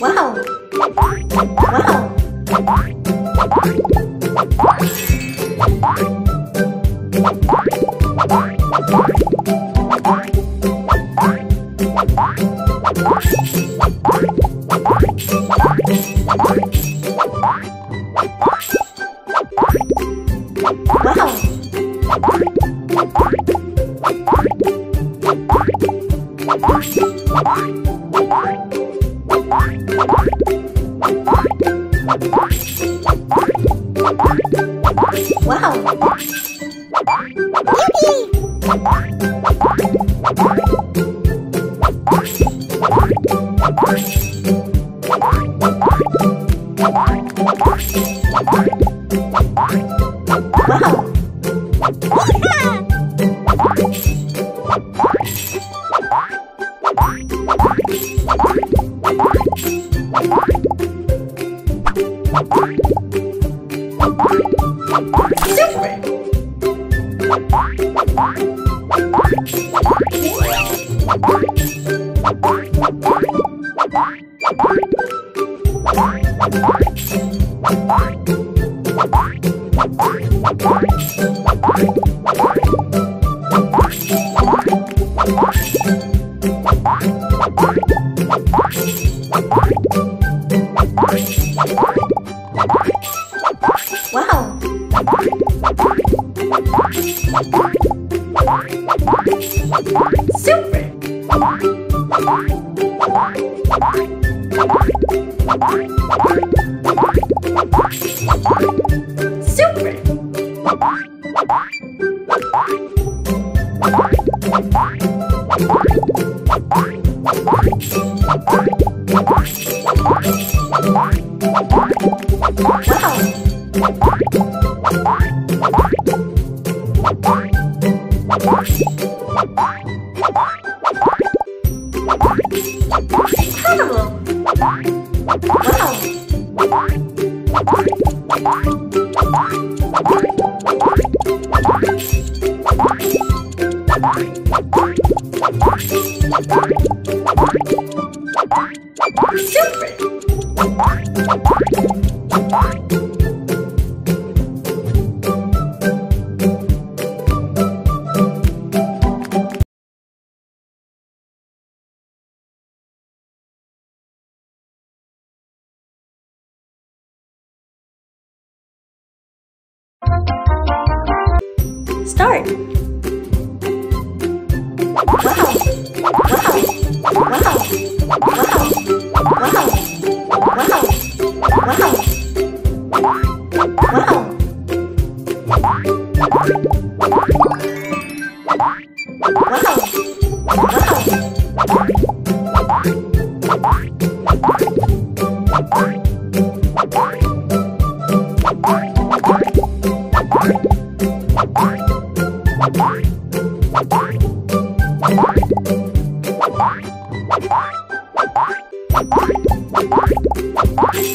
Wow! Bye. Wow! Wow! Bye. Super! Word. Wow. Wow. Wow. Wow. Wow. Wow. Wow. Wow. Wow. Wow. Wow.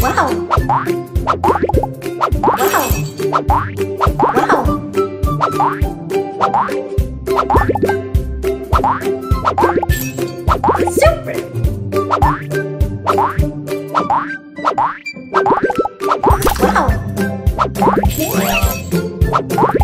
Wow. Wow. Wow!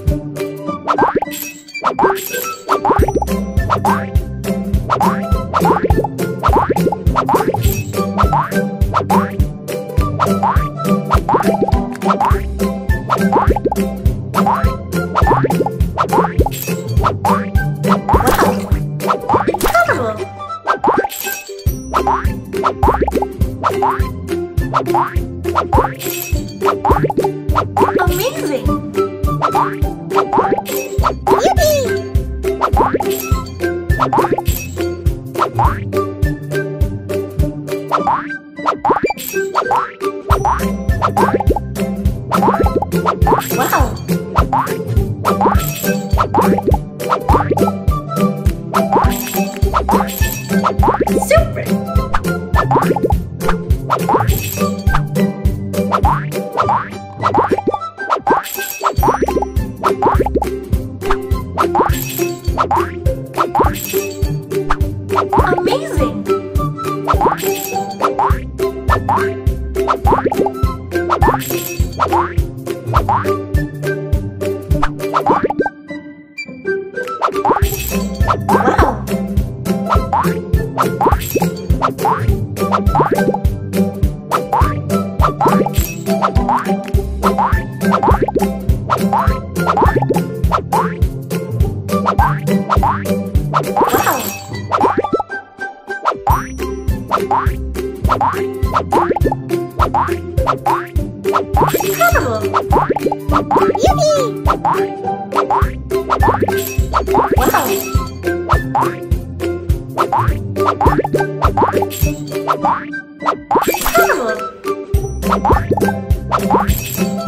Amazing! Wow! Super! Incredible! Yippee! Wow! Incredible!